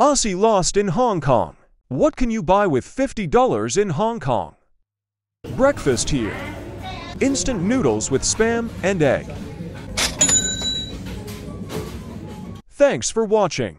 Aussie lost in Hong Kong. What can you buy with $50 in Hong Kong? Breakfast here. Instant noodles with spam and egg. Thanks for watching.